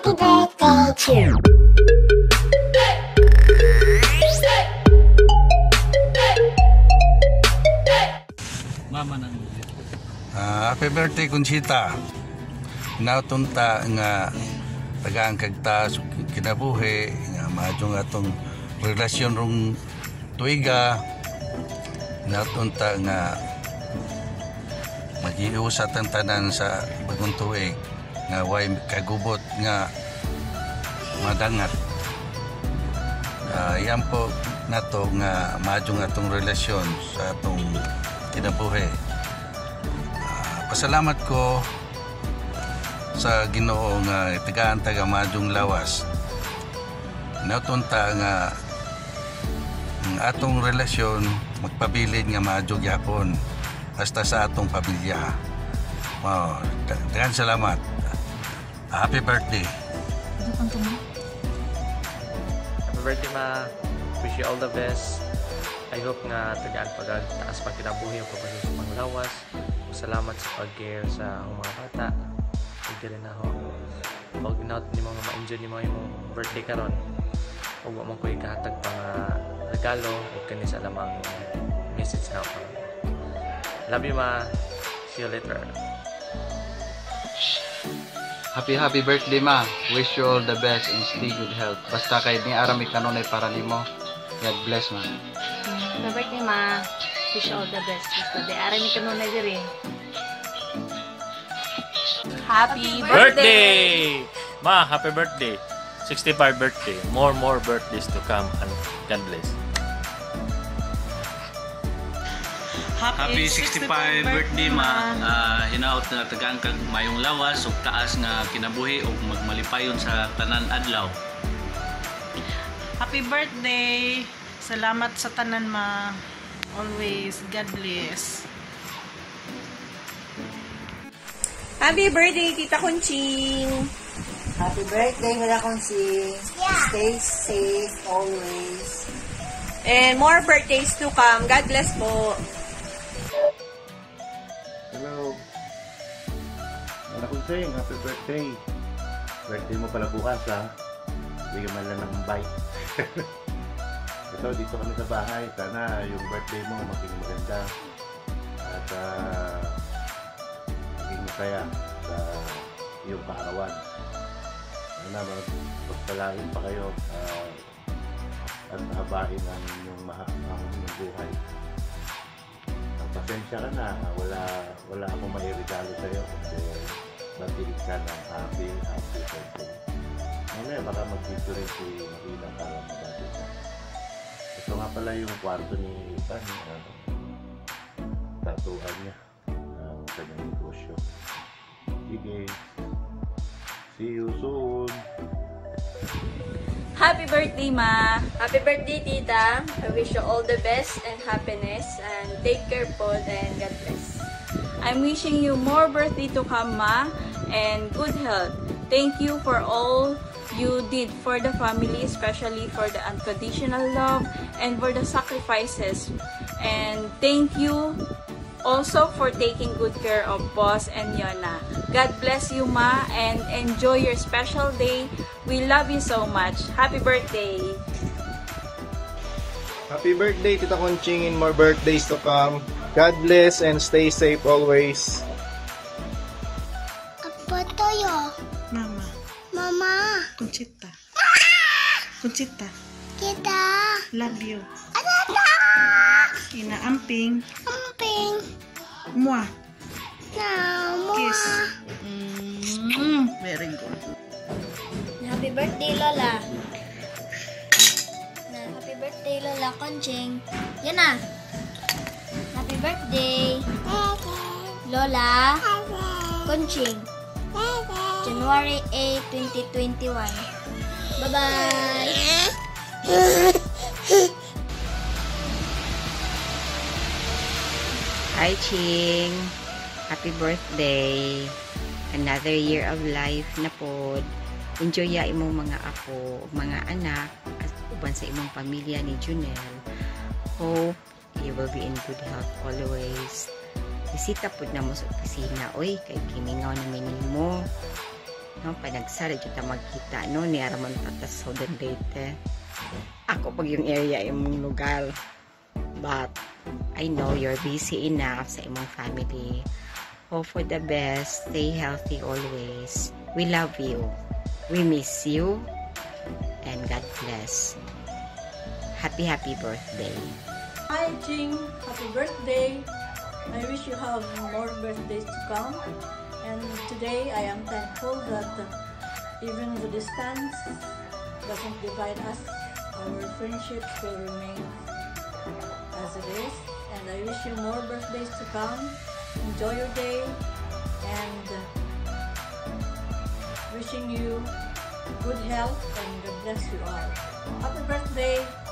Happy birthday to Mama ng Ah, happy birthday Conchita. Nautunta nga tagaan kagta sa kinabuhi nga madyo nga atong relasyon rong tuiga. Nautunta nga magiusat ang tanan sa bagong tuig nga way kagubot nga madangat. Ah, yan po nato nga madyo nga atong relasyon sa atong kinabuhi. Pasalamat ko sa Ginoo nga tagaan taga Madjong Lawas. Nautunta nga ang atong relasyon magpabilin nga madyo gyapon hasta sa atong pamilya. Oh, dagan salamat. Happy birthday. Happy birthday ma. Wish you all the best. I hope nga tagaan pagag taas pa kinabuhi o pagpasok sa panglawas. Salamat sa pag-care sa mga bata. Hindi rin ako. Pag inaot ni mga ma-enjoy ni mga imong birthday karon. Huwag mo ko ikahatag pa nga regalo o kani sa lamang message na ako. Love you ma. See you later. Happy happy birthday ma. Wish you all the best and stay good health. Basta kay ni arami kanunay para nimo. God bless ma. Happy birthday, ma. Wish you all the best. Basta di aray mi kanunay diri. Happy birthday! Ma, happy birthday. 65 birthday. More, more birthdays to come and God bless. Happy 65 birthday ma. Ah, hinaot na tagaan kag mayong lawas ug taas nga kinabuhi ug magmalipayon sa tanan adlaw. Happy birthday! Salamat sa tanan ma. Always, God bless. Happy birthday, Tita Conching! Happy birthday, Mila Conching. Stay safe always. And more birthdays to come. God bless po. Wala kong saying, happy birthday. Birthday mo pala bukas ha. Ka man lang ng bike. Ito, dito kami sa bahay. Sana yung birthday mo maging maganda. At uh, maging masaya sa iyong kaarawan. Sana mag- magpalain pa kayo uh, at habain ang inyong, maha- ang inyong buhay. Pasensya ka na, wala wala akong mairegalo sa iyo kasi natilig ka ng happy, happy birthday. Mamaya baka mag-video rin si Marina para mabati ka. Ito nga pala yung kwarto ni Ipan, uh, tatuhan niya ang kanyang negosyo. Sige, see you soon! Happy birthday, ma. Happy birthday, tita. I wish you all the best and happiness and take care po and God bless. I'm wishing you more birthday to come, ma, and good health. Thank you for all you did for the family, especially for the unconditional love and for the sacrifices. And thank you also for taking good care of Boss and Yona. God bless you, Ma, and enjoy your special day. We love you so much. Happy birthday! Happy birthday, Tita Conching, and more birthdays to come. God bless and stay safe always. Conchita. Kita. Love you. Adada. Inaamping. Amping. Mwah. Nama. Kiss. Mm, very good. Happy birthday, Lola. Na, happy birthday, Lola Conching. Yan na. Happy birthday, Lola Conching. January 8, 2021. Bye-bye. Hi, Ching. Happy birthday. Another year of life na pod. Enjoy ya imong mga apo, mga anak, at uban sa imong pamilya ni Junel. Hope you will be in good health always. Bisita pod na mo sa opisina. Oy, kay kimingaw na minimo. No, panagsara dyan ta magkita, no, ni Araman tata Southern Leyte. Ako pag yung area imong lugar. But, I know you're busy enough sa imong family. Hope for the best. Stay healthy always. We love you. We miss you. And God bless. Happy, happy birthday. Hi, Jing. Happy birthday. I wish you have more birthdays to come. And today I am thankful that uh, even the distance doesn't divide us. Our friendship will remain as it is. And I wish you more birthdays to come. Enjoy your day. And uh, wishing you good health and God bless you all. Happy birthday.